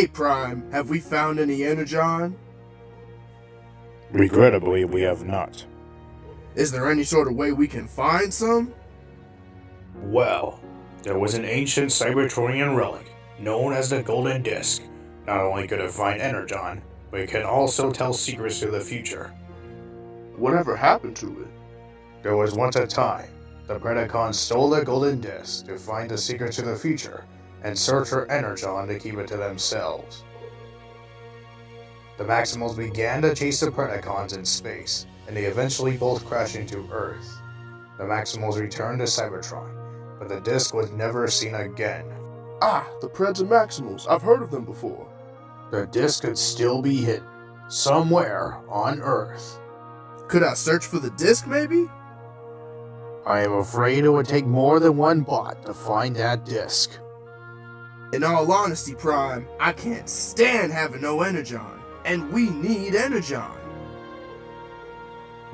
Hey Prime, have we found any Energon? Regrettably, we have not. Is there any sort of way we can find some? Well, there was an ancient Cybertronian relic known as the Golden Disc. Not only could it find Energon, but it can also tell secrets to the future. Whatever happened to it? There was once a time the Predacons stole the Golden Disc to find the secret to the future and search for Energon to keep it to themselves. The Maximals began to chase the Predacons in space, and they eventually both crashed into Earth. The Maximals returned to Cybertron, but the disc was never seen again. Ah, the Preds and Maximals. I've heard of them before. The disc could still be hidden, somewhere on Earth. Could I search for the disc, maybe? I am afraid it would take more than one bot to find that disc. In all honesty, Prime, I can't stand having no Energon, and we need Energon.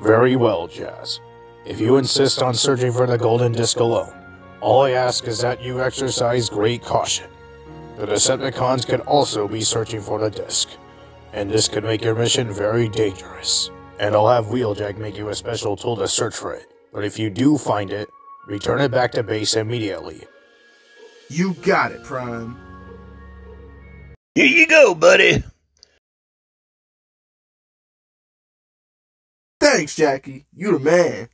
Very well, Jazz. If you insist on searching for the golden disc alone, all I ask is that you exercise great caution. The Decepticons could also be searching for the disc, and this could make your mission very dangerous. And I'll have Wheeljack make you a special tool to search for it. But if you do find it, return it back to base immediately. You got it, Prime. Here you go, buddy. Thanks, Jackie. You're the man.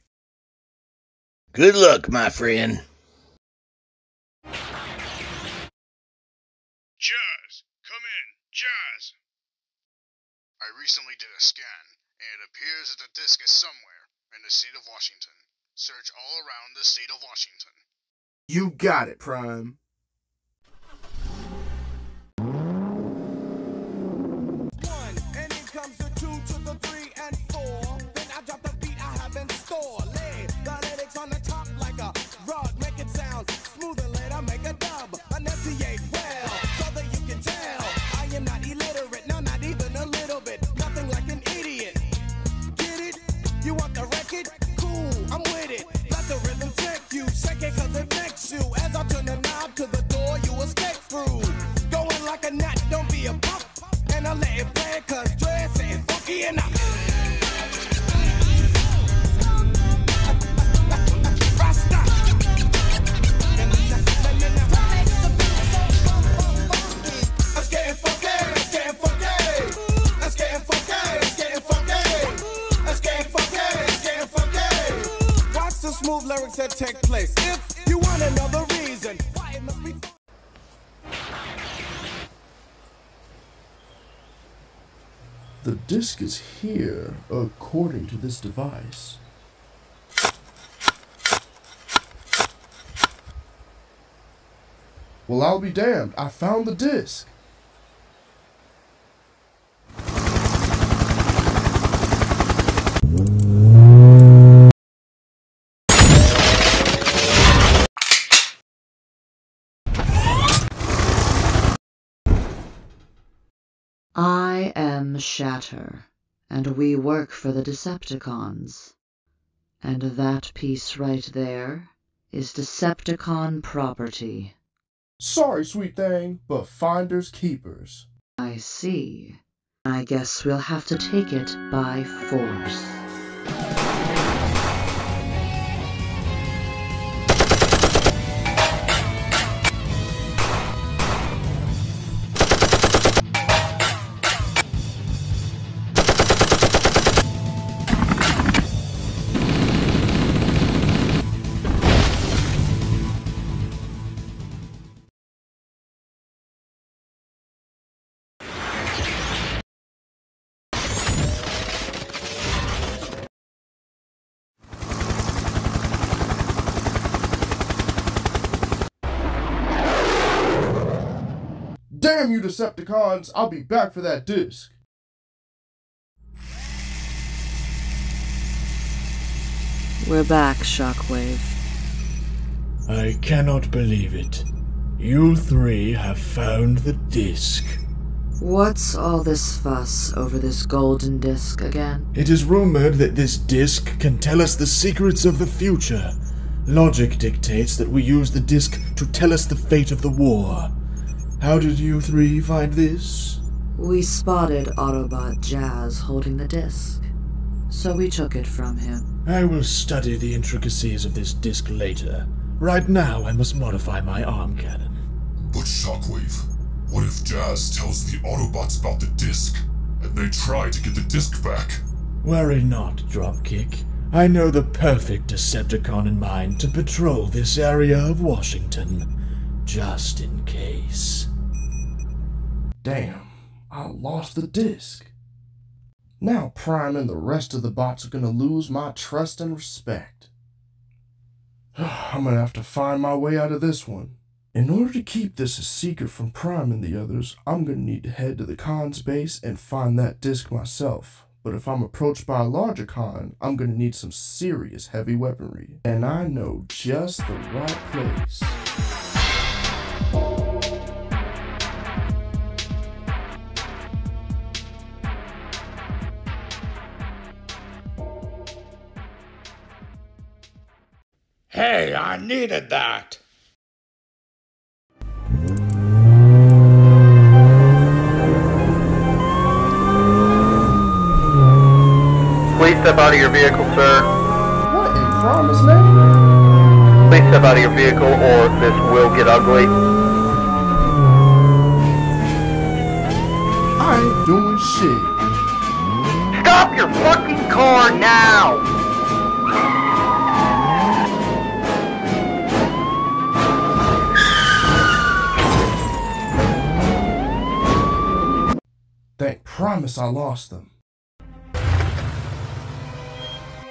Good luck, my friend. Jazz, come in, Jazz. I recently did a scan, and it appears that the disk is somewhere in the state of Washington. Search all around the state of Washington. You got it, Prime. Smooth lyrics that take place. If you want another reason, why it must be. The disc is here, according to this device. Well, I'll be damned. I found the disc. Am Shatter, and we work for the Decepticons. And that piece right there is Decepticon property. Sorry, sweet thing, but finders keepers. I see. I guess we'll have to take it by force. Damn you, Decepticons! I'll be back for that disc. We're back, Shockwave. I cannot believe it. You three have found the disc. What's all this fuss over this golden disc again? It is rumored that this disc can tell us the secrets of the future. Logic dictates that we use the disc to tell us the fate of the war. How did you three find this? We spotted Autobot Jazz holding the disc, so we took it from him. I will study the intricacies of this disc later. Right now, I must modify my arm cannon. But Shockwave, what if Jazz tells the Autobots about the disc, and they try to get the disc back? Worry not, Dropkick. I know the perfect Decepticon in mind to patrol this area of Washington, just in case. Damn, I lost the disc. Now Prime and the rest of the bots are gonna lose my trust and respect. I'm gonna have to find my way out of this one. In order to keep this a secret from Prime and the others, I'm gonna need to head to the con's base and find that disc myself. But if I'm approached by a larger con, I'm gonna need some serious heavy weaponry. And I know just the right place. Hey, I needed that. Please step out of your vehicle, sir. What in Prime's name? Please step out of your vehicle or this will get ugly. I lost them.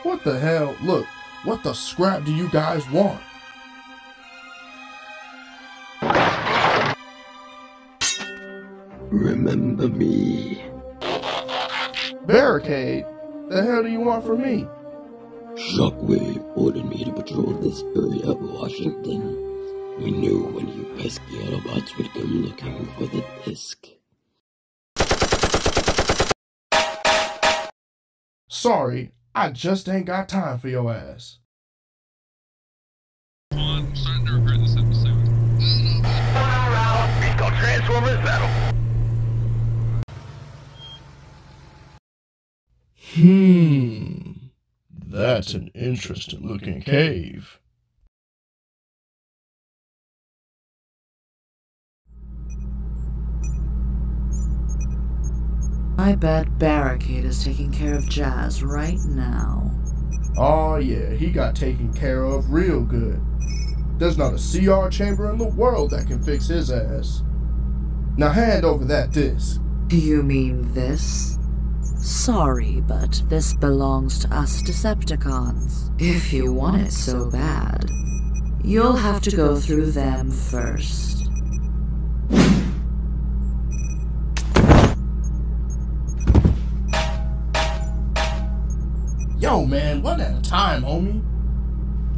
What the hell? Look, what the scrap do you guys want? Remember me. Barricade? The hell do you want from me? Shockwave ordered me to patrol this area of Washington. We knew when you pesky Autobots would come looking for the disc. Sorry, I just ain't got time for your ass. I'm starting to regret this episode. It's called Transformers Battle. Hmm. That's an interesting looking cave. I bet Barricade is taking care of Jazz right now. Oh yeah, he got taken care of real good. There's not a CR chamber in the world that can fix his ass. Now hand over that disc. Do you mean this? Sorry, but this belongs to us Decepticons. If you want it so bad, you'll have to go through them first. Time, homie.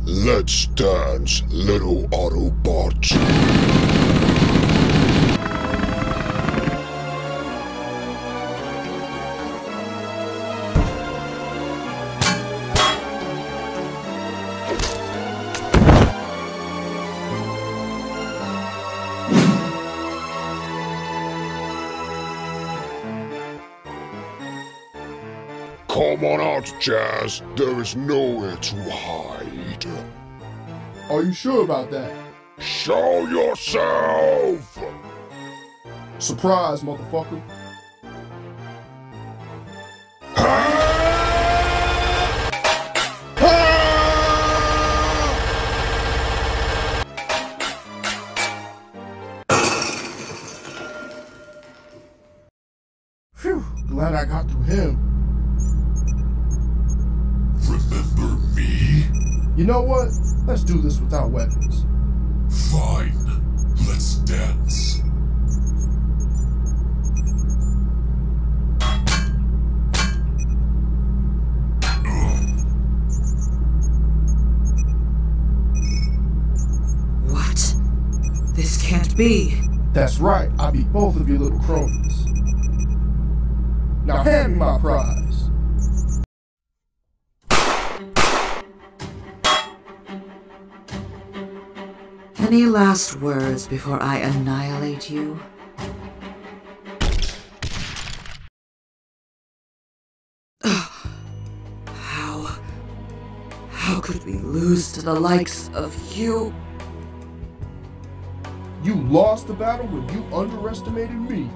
Let's dance, little Autobots. Come on out, Jazz. There is nowhere to hide. Are you sure about that? Show yourself! Surprise, motherfucker. Phew, glad I got through him. You know what? Let's do this without weapons. Fine. Let's dance. What? This can't be. That's right, I beat both of you little cronies. Now hand me my prize. Any last words before I annihilate you? How... How could we lose to the likes of you? You lost the battle when you underestimated me.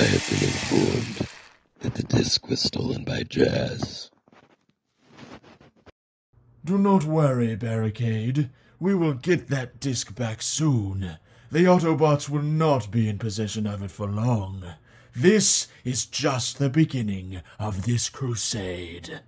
I have been informed that the disc was stolen by Jazz. Do not worry, Barricade. We will get that disc back soon. The Autobots will not be in possession of it for long. This is just the beginning of this crusade.